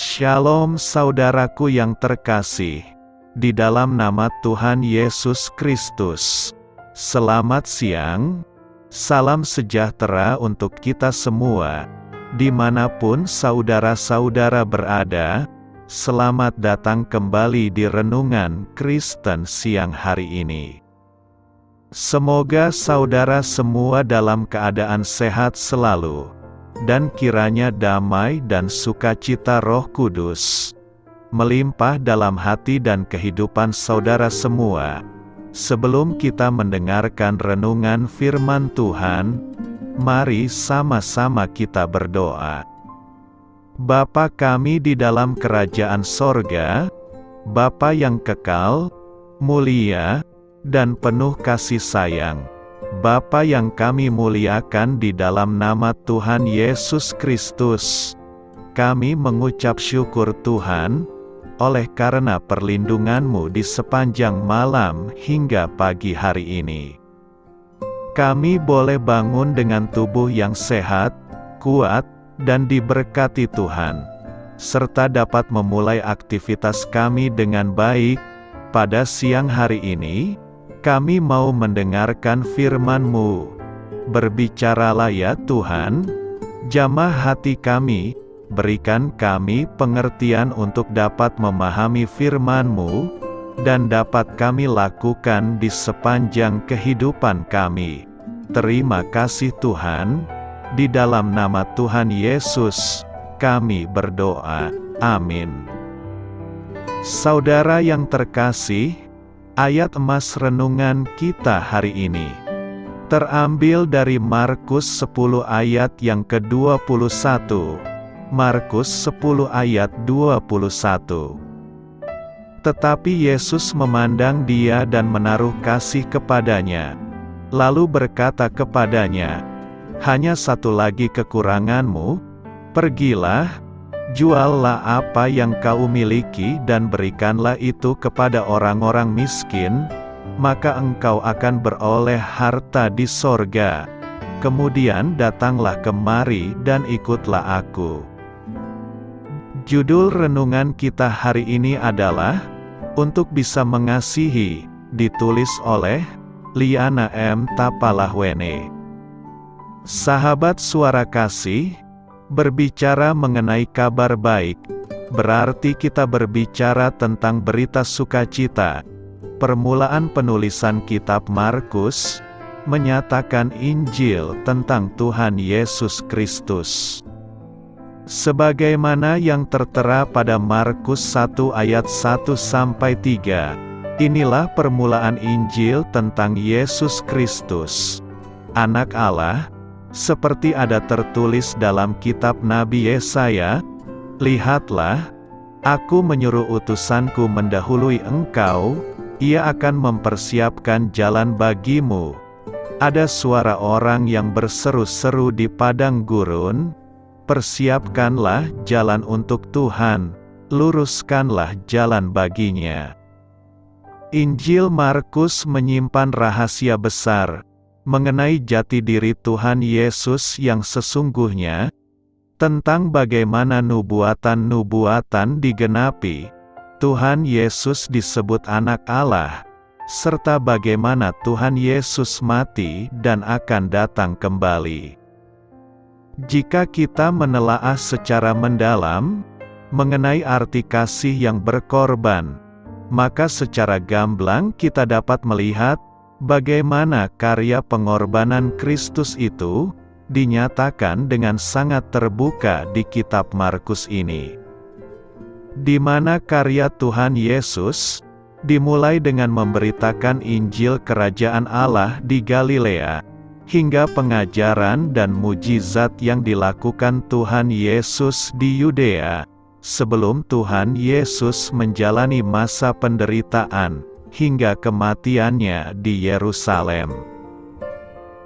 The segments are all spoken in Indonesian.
Shalom saudaraku yang terkasih, di dalam nama Tuhan Yesus Kristus. Selamat siang, salam sejahtera untuk kita semua, di mana pun saudara-saudara berada, selamat datang kembali di Renungan Kristen siang hari ini. Semoga saudara semua dalam keadaan sehat selalu dan kiranya damai dan sukacita Roh Kudus melimpah dalam hati dan kehidupan saudara semua. Sebelum kita mendengarkan renungan firman Tuhan, mari sama-sama kita berdoa. Bapa kami di dalam kerajaan sorga, Bapa yang kekal, mulia, dan penuh kasih sayang. Bapa yang kami muliakan di dalam nama Tuhan Yesus Kristus. Kami mengucap syukur Tuhan, oleh karena perlindungan-Mu di sepanjang malam hingga pagi hari ini. Kami boleh bangun dengan tubuh yang sehat, kuat, dan diberkati Tuhan, serta dapat memulai aktivitas kami dengan baik, pada siang hari ini, kami mau mendengarkan firman-Mu. Berbicaralah ya Tuhan, jamah hati kami, berikan kami pengertian untuk dapat memahami firman-Mu, dan dapat kami lakukan di sepanjang kehidupan kami. Terima kasih Tuhan, di dalam nama Tuhan Yesus, kami berdoa. Amin. Saudara yang terkasih, Ayat emas renungan kita hari ini terambil dari Markus 10 ayat yang ke-21. Markus 10 ayat 21. Tetapi Yesus memandang dia dan menaruh kasih kepadanya. Lalu berkata kepadanya, Hanya satu lagi kekuranganmu, pergilah, Juallah apa yang kau miliki dan berikanlah itu kepada orang-orang miskin, maka engkau akan beroleh harta di sorga. Kemudian datanglah kemari dan ikutlah aku. Judul renungan kita hari ini adalah Untuk Bisa Mengasihi, ditulis oleh Liana M. Tapalahwene. Sahabat suara kasih, Berbicara mengenai kabar baik, berarti kita berbicara tentang berita sukacita. Permulaan penulisan kitab Markus menyatakan Injil tentang Tuhan Yesus Kristus. Sebagaimana yang tertera pada Markus 1 ayat 1 sampai 3. Inilah permulaan Injil tentang Yesus Kristus, Anak Allah, seperti ada tertulis dalam kitab Nabi Yesaya, Lihatlah, aku menyuruh utusanku mendahului engkau, ia akan mempersiapkan jalan bagimu. Ada suara orang yang berseru-seru di padang gurun, persiapkanlah jalan untuk Tuhan, luruskanlah jalan baginya. Injil Markus menyimpan rahasia besar, mengenai jati diri Tuhan Yesus yang sesungguhnya, tentang bagaimana nubuatan-nubuatan digenapi, Tuhan Yesus disebut anak Allah, serta bagaimana Tuhan Yesus mati dan akan datang kembali. Jika kita menelaah secara mendalam, mengenai arti kasih yang berkorban, maka secara gamblang kita dapat melihat Bagaimana karya pengorbanan Kristus itu dinyatakan dengan sangat terbuka di kitab Markus ini. Di mana karya Tuhan Yesus dimulai dengan memberitakan Injil Kerajaan Allah di Galilea, hingga pengajaran dan mujizat yang dilakukan Tuhan Yesus di Yudea, sebelum Tuhan Yesus menjalani masa penderitaan, hingga kematiannya di Yerusalem.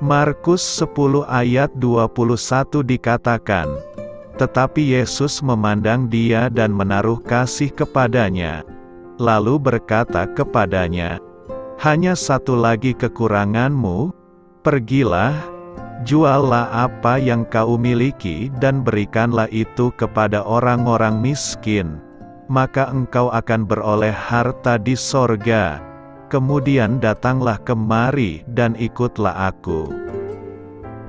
Markus 10 ayat 21 dikatakan, Tetapi Yesus memandang dia dan menaruh kasih kepadanya, lalu berkata kepadanya, Hanya satu lagi kekuranganmu, pergilah, Juallah apa yang kau miliki dan berikanlah itu kepada orang-orang miskin, maka engkau akan beroleh harta di sorga. Kemudian datanglah kemari dan ikutlah aku.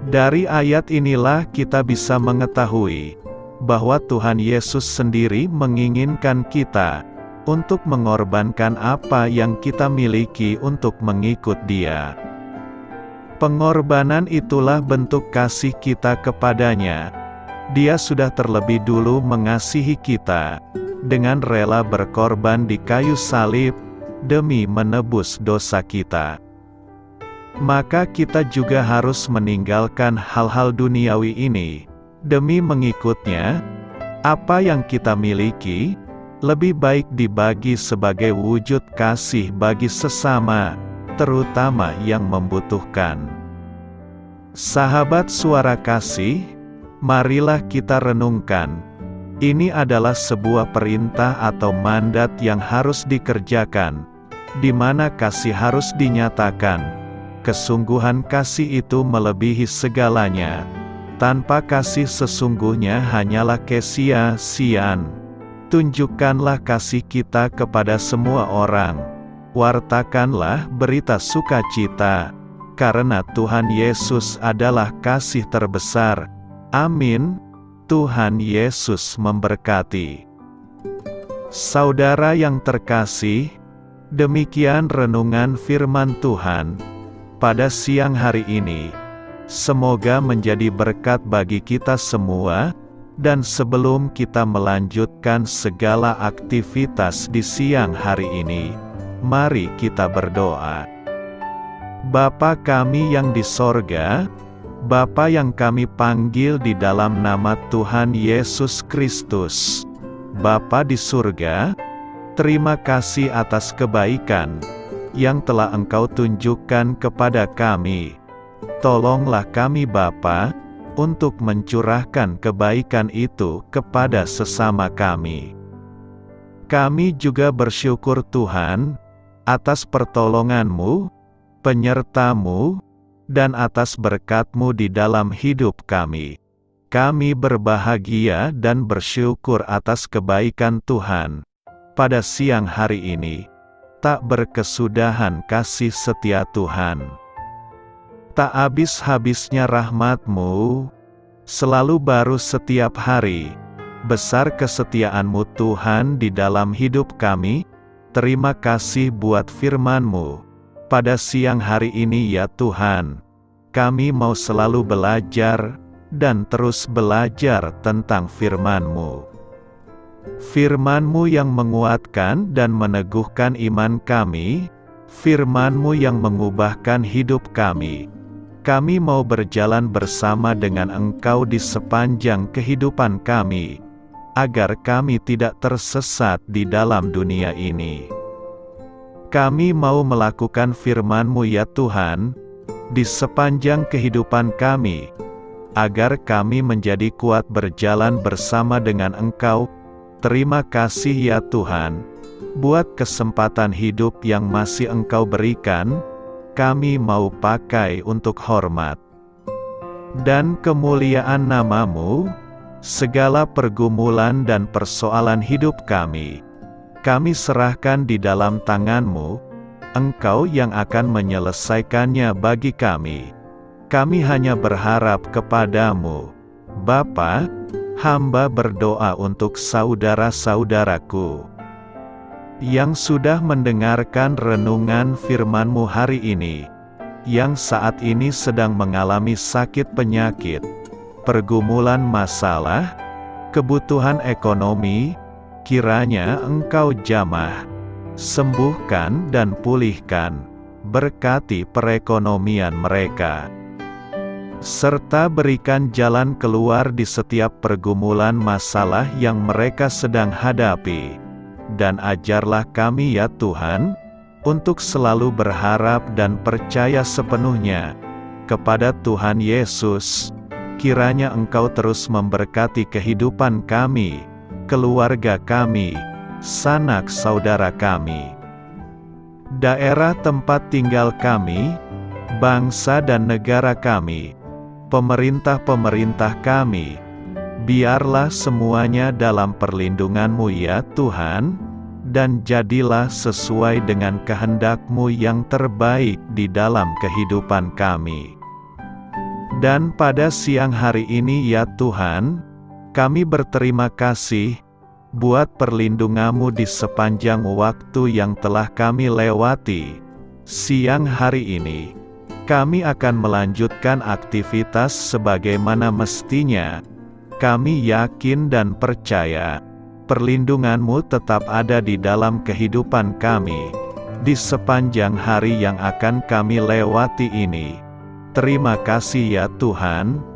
Dari ayat inilah kita bisa mengetahui bahwa Tuhan Yesus sendiri menginginkan kita untuk mengorbankan apa yang kita miliki untuk mengikut Dia. Pengorbanan itulah bentuk kasih kita kepadanya. Dia sudah terlebih dulu mengasihi kita dengan rela berkorban di kayu salib demi menebus dosa kita maka kita juga harus meninggalkan hal-hal duniawi ini, demi mengikutnya. Apa yang kita miliki, lebih baik dibagi sebagai wujud kasih bagi sesama, terutama yang membutuhkan. Sahabat suara kasih, marilah kita renungkan. Ini adalah sebuah perintah atau mandat yang harus dikerjakan, di mana kasih harus dinyatakan Kesungguhan kasih itu melebihi segalanya. Tanpa kasih sesungguhnya hanyalah kesia-siaan. Tunjukkanlah kasih kita kepada semua orang. Wartakanlah berita sukacita, karena Tuhan Yesus adalah kasih terbesar. Amin. Tuhan Yesus memberkati. Saudara yang terkasih, demikian renungan firman Tuhan pada siang hari ini. Semoga menjadi berkat bagi kita semua, dan sebelum kita melanjutkan segala aktivitas di siang hari ini, mari kita berdoa. Bapa kami yang di sorga, Bapa yang kami panggil di dalam nama Tuhan Yesus Kristus, Bapa di surga, terima kasih atas kebaikan, yang telah Engkau tunjukkan kepada kami. Tolonglah kami Bapa, untuk mencurahkan kebaikan itu kepada sesama kami. Kami juga bersyukur Tuhan, atas pertolonganmu, penyertamu, dan atas berkatmu di dalam hidup kami. Kami berbahagia dan bersyukur atas kebaikan Tuhan. Pada siang hari ini, tak berkesudahan kasih setia Tuhan. Tak habis-habisnya rahmatmu, selalu baru setiap hari. Besar kesetiaanmu Tuhan di dalam hidup kami, terima kasih buat firmanmu. Pada siang hari ini ya Tuhan, kami mau selalu belajar, dan terus belajar tentang firman-Mu. Firman-Mu yang menguatkan dan meneguhkan iman kami, Firman-Mu yang mengubahkan hidup kami. Kami mau berjalan bersama dengan Engkau di sepanjang kehidupan kami, agar kami tidak tersesat di dalam dunia ini. Kami mau melakukan firman-Mu ya Tuhan, di sepanjang kehidupan kami, agar kami menjadi kuat berjalan bersama dengan Engkau, Terima kasih ya Tuhan, buat kesempatan hidup yang masih Engkau berikan, kami mau pakai untuk hormat dan kemuliaan namamu, segala pergumulan dan persoalan hidup kami, kami serahkan di dalam tanganmu, Engkau yang akan menyelesaikannya bagi kami. Kami hanya berharap kepadamu, Bapa, hamba berdoa untuk saudara-saudaraku yang sudah mendengarkan renungan firman-Mu hari ini, yang saat ini sedang mengalami sakit penyakit, pergumulan masalah, kebutuhan ekonomi, kiranya Engkau jamah, sembuhkan dan pulihkan, berkati perekonomian mereka serta berikan jalan keluar di setiap pergumulan masalah yang mereka sedang hadapi. Dan ajarlah kami ya Tuhan, untuk selalu berharap dan percaya sepenuhnya kepada Tuhan Yesus. Kiranya Engkau terus memberkati kehidupan kami, keluarga kami, sanak saudara kami, daerah tempat tinggal kami, bangsa dan negara kami, pemerintah-pemerintah kami, biarlah semuanya dalam perlindungan-Mu ya Tuhan, dan jadilah sesuai dengan kehendak-Mu yang terbaik di dalam kehidupan kami. Dan pada siang hari ini ya Tuhan, kami berterima kasih, buat perlindunganmu di sepanjang waktu yang telah kami lewati. Siang hari ini, kami akan melanjutkan aktivitas sebagaimana mestinya. Kami yakin dan percaya, perlindunganmu tetap ada di dalam kehidupan kami, di sepanjang hari yang akan kami lewati ini. Terima kasih ya Tuhan,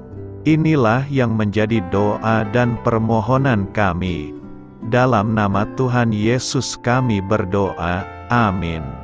inilah yang menjadi doa dan permohonan kami. Dalam nama Tuhan Yesus kami berdoa, amin.